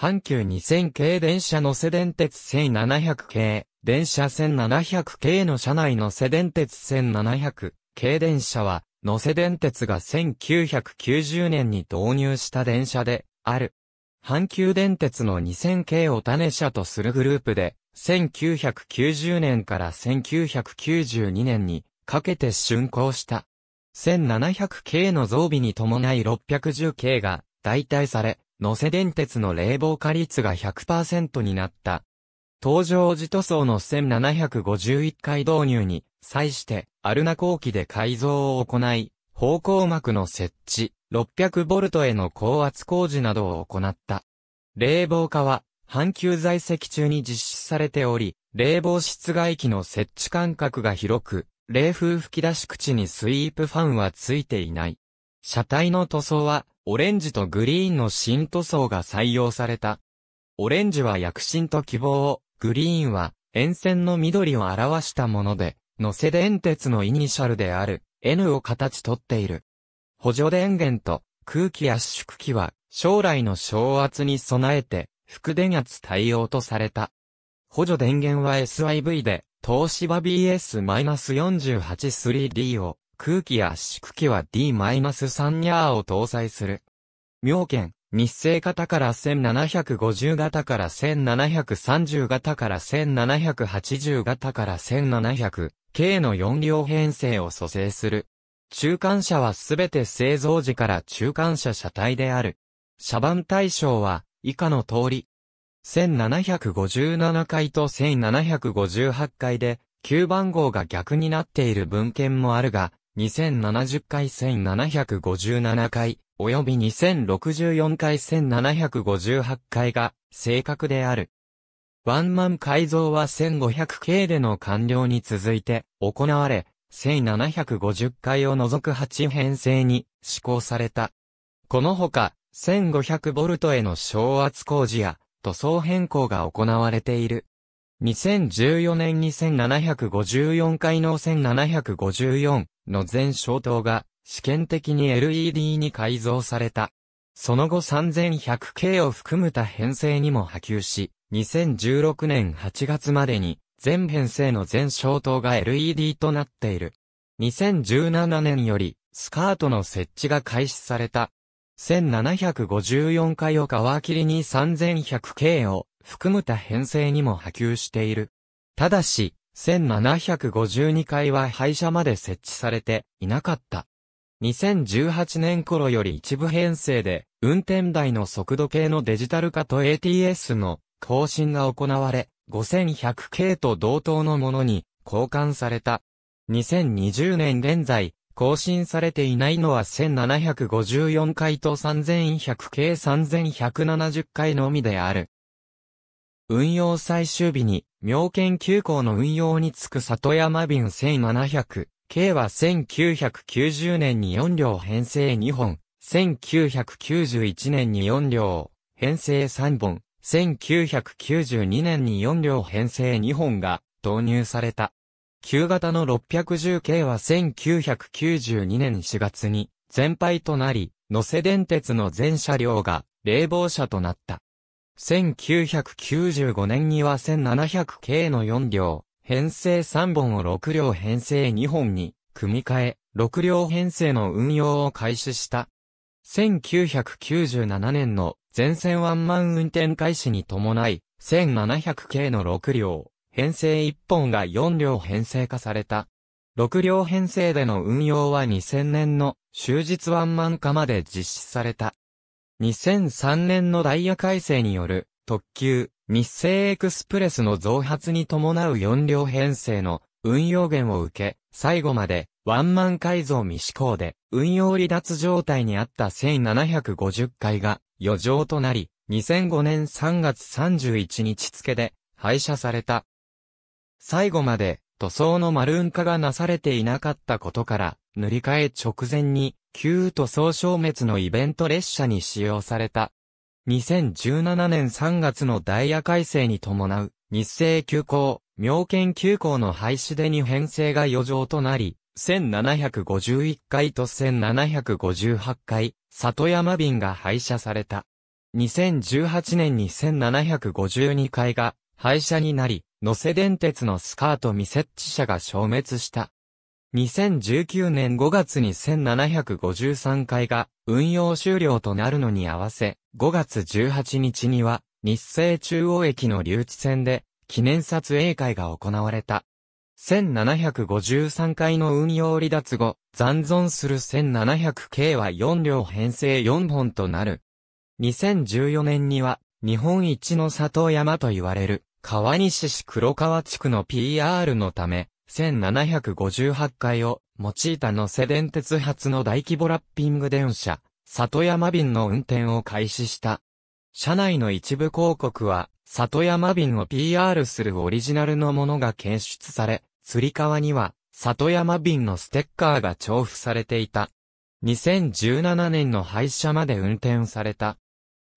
阪急2000系電車の瀬電鉄1700系、電車1700系の車内の瀬電鉄1700系電車は、野瀬電鉄が1990年に導入した電車である。阪急電鉄の2000系を種車とするグループで、1990年から1992年にかけて竣工した。1700系の増備に伴い610系が代替され、野瀬電鉄の冷房化率が100%になった。東上自塗装の1751回導入に際して、アルナ後期で改造を行い、方向膜の設置、600V への高圧工事などを行った。冷房化は、阪急在籍中に実施されており、冷房室外機の設置間隔が広く、冷風吹き出し口にスイープファンはついていない。車体の塗装は、オレンジとグリーンの新塗装が採用された。オレンジは躍進と希望を、グリーンは、沿線の緑を表したもので、乗せ電鉄のイニシャルである N を形取っている。補助電源と空気圧縮機は将来の昇圧に備えて副電圧対応とされた。補助電源は SIV で東芝 BS-48-3D を空気圧縮機は D-3 ニャーを搭載する。妙見、日生型から1750型から1730型から1780型から1700 K の4両編成を蘇生する。中間車はすべて製造時から中間車車体である。車番対象は以下の通り。1757回と1758回で、旧番号が逆になっている文献もあるが、2070回1757回、及び2064回1758回が正確である。ワンマン改造は1500系での完了に続いて行われ、1750回を除く8編成に施行された。このほか、1500ボルトへの昇圧工事や塗装変更が行われている。2014年に1754回の1754の全消灯が試験的に LED に改造された。その後 3100K を含むた編成にも波及し、2016年8月までに全編成の全消灯が LED となっている。2017年よりスカートの設置が開始された。1754回を皮切りに 3100K を含むた編成にも波及している。ただし、1752回は廃車まで設置されていなかった。2018年頃より一部編成で、運転台の速度計のデジタル化と ATS の更新が行われ、5100系と同等のものに交換された。2020年現在、更新されていないのは1754回と3100系3170回のみである。運用最終日に、妙見急行の運用につく里山便1700、K は1990年に4両編成2本、1991年に4両、編成3本、1992年に4両編成2本が導入された。旧型の610系は1992年4月に全廃となり、野瀬電鉄の全車両が冷房車となった。1995年には1700系の4両、編成3本を6両編成2本に組み替え、6両編成の運用を開始した。1997年の全線ワンマン運転開始に伴い、1700系の6両、編成1本が4両編成化された。6両編成での運用は2000年の終日ワンマン化まで実施された。2003年のダイヤ改正による特急日清エクスプレスの増発に伴う4両編成の運用源を受け、最後までワンマン改造未施行で運用離脱状態にあった1750回が余剰となり、2005年3月31日付で廃車された。最後まで塗装のマルーン化がなされていなかったことから、塗り替え直前に旧塗装消滅のイベント列車に使用された。2017年3月のダイヤ改正に伴う日清急行、妙見急行の廃止で2編成が余剰となり、1751回と1758回、里山便が廃車された。2018年に1752階が廃車になり、野瀬電鉄のスカート未設置車が消滅した。2019年5月に1753階が運用終了となるのに合わせ、5月18日には日清中央駅の留置線で記念撮影会が行われた。1753回の運用離脱後、残存する1700系は4両編成4本となる。2014年には、日本一の里山と言われる、川西市黒川地区の PR のため、1758回を用いたのせ電鉄発の大規模ラッピング電車、里山便の運転を開始した。車内の一部広告は、里山便を PR するオリジナルのものが検出され、釣り革には、里山便のステッカーが重付されていた。2017年の廃車まで運転された。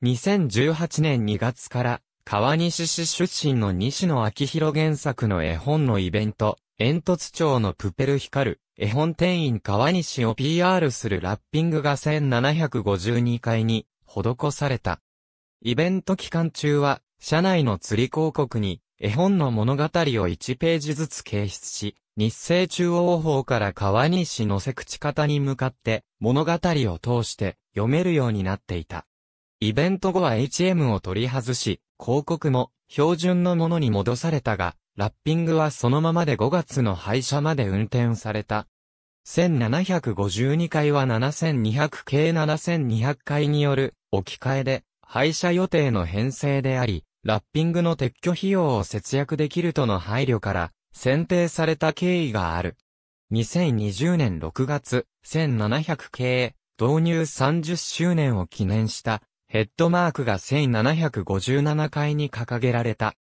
2018年2月から、川西市出身の西野昭弘原作の絵本のイベント、煙突町のプペル光る、絵本店員川西を PR するラッピングが1752回に施された。イベント期間中は、社内の釣り広告に、絵本の物語を1ページずつ掲出し、日清中央法から川西のせ口方に向かって物語を通して読めるようになっていた。イベント後は HM を取り外し、広告も標準のものに戻されたが、ラッピングはそのままで5月の廃車まで運転された。1752回は7200系7200回による置き換えで、廃車予定の編成であり、ラッピングの撤去費用を節約できるとの配慮から、選定された経緯がある。2020年6月、1700系、導入30周年を記念したヘッドマークが1757回に掲げられた。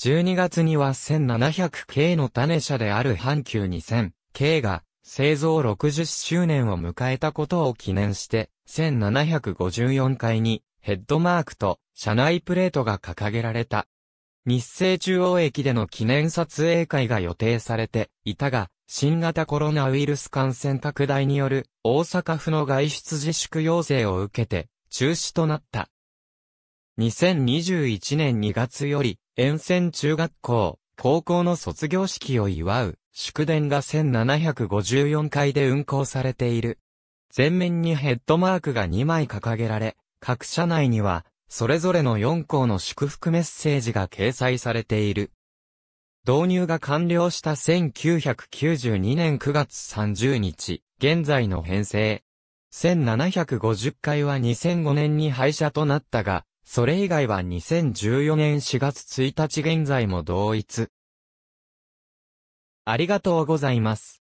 12月には1700系の種車である阪急2000系が製造60周年を迎えたことを記念して、1754回にヘッドマークと車内プレートが掲げられた。日清中央駅での記念撮影会が予定されていたが、新型コロナウイルス感染拡大による大阪府の外出自粛要請を受けて中止となった。2021年2月より沿線中学校、高校の卒業式を祝う祝電が1754回で運行されている。前面にヘッドマークが2枚掲げられ、各社内には、それぞれの4校の祝福メッセージが掲載されている。導入が完了した1992年9月30日、現在の編成。1750回は2005年に廃車となったが、それ以外は2014年4月1日現在も同一。ありがとうございます。